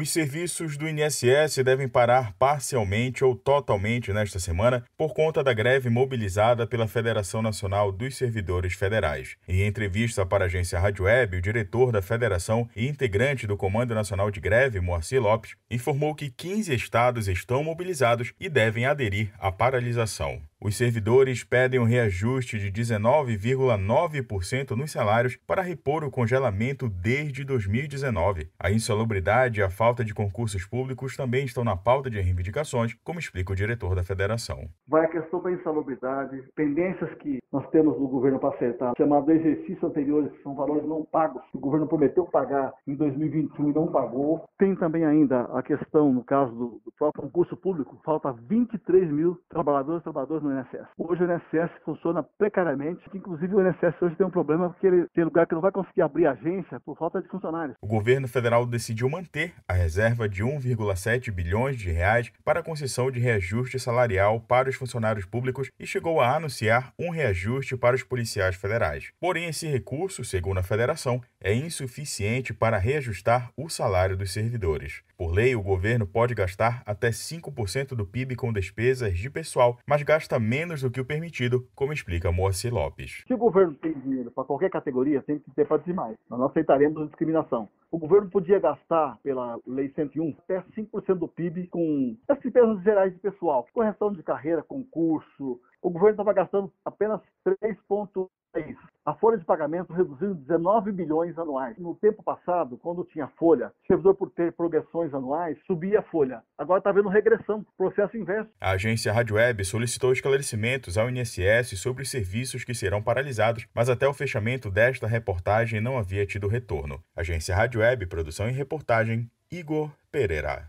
Os serviços do INSS devem parar parcialmente ou totalmente nesta semana por conta da greve mobilizada pela Federação Nacional dos Servidores Federais. Em entrevista para a agência Rádio Web, o diretor da federação e integrante do Comando Nacional de Greve, Moacir Lopes, informou que 15 estados estão mobilizados e devem aderir à paralisação. Os servidores pedem um reajuste de 19,9% nos salários para repor o congelamento desde 2019. A insalubridade e a falta de concursos públicos também estão na pauta de reivindicações, como explica o diretor da federação. Vai a questão da insalubridade, pendências que nós temos no governo para acertar, chamado exercício anteriores, que são valores não pagos, que o governo prometeu pagar em 2021 e não pagou. Tem também ainda a questão, no caso do, próprio concurso público, falta 23 mil trabalhadores e trabalhadoras no INSS. Hoje o INSS funciona precariamente, inclusive o INSS hoje tem um problema porque ele tem lugar que não vai conseguir abrir agência por falta de funcionários. O governo federal decidiu manter a reserva de 1,7 bilhões de reais para a concessão de reajuste salarial para os funcionários públicos e chegou a anunciar um reajuste para os policiais federais. Porém, esse recurso, segundo a federação, é insuficiente para reajustar o salário dos servidores. Por lei, o governo pode gastar até 5% do PIB com despesas de pessoal, mas gasta menos do que o permitido, como explica Moacir Lopes. Se o governo tem dinheiro para qualquer categoria, tem que ter para demais. Nós não aceitaremos discriminação. O governo podia gastar, pela Lei 101, até 5% do PIB com as despesas gerais de pessoal, correção de carreira, concurso. O governo estava gastando apenas 3,1 a folha de pagamento reduziu 19 bilhões anuais. No tempo passado, quando tinha folha, o servidor por ter progressões anuais, subia a folha. Agora está havendo regressão, processo inverso. A agência Rádio Web solicitou esclarecimentos ao INSS sobre os serviços que serão paralisados, mas até o fechamento desta reportagem não havia tido retorno. Agência Rádio Web, produção e reportagem, Igor Pereira.